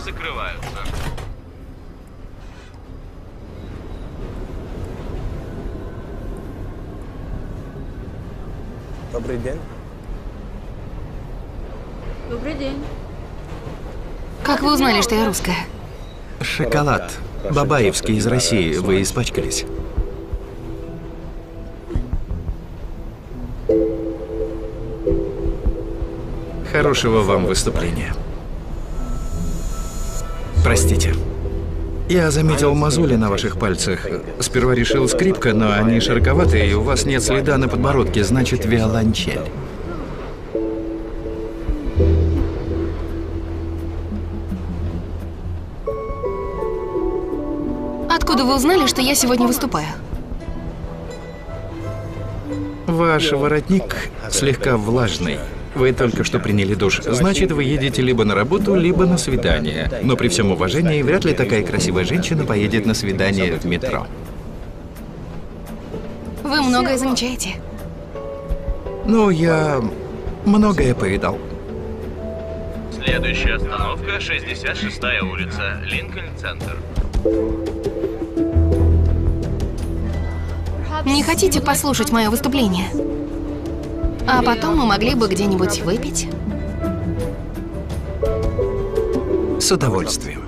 закрываются. Добрый день. Добрый день. Как вы узнали, что я русская? Шоколад. Бабаевский из России. Вы испачкались. Хорошего вам выступления. Простите. Я заметил мозоли на ваших пальцах. Сперва решил скрипка, но они широковатые, и у вас нет следа на подбородке, значит виолончель. Откуда вы узнали, что я сегодня выступаю? Ваш воротник слегка влажный. Вы только что приняли душ. Значит, вы едете либо на работу, либо на свидание. Но при всем уважении, вряд ли такая красивая женщина поедет на свидание в метро. Вы многое замечаете. Ну, я многое повидал. Следующая остановка 66-я улица, Линкольн-центр. Не хотите послушать мое выступление? А потом мы могли бы где-нибудь выпить? С удовольствием.